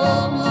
como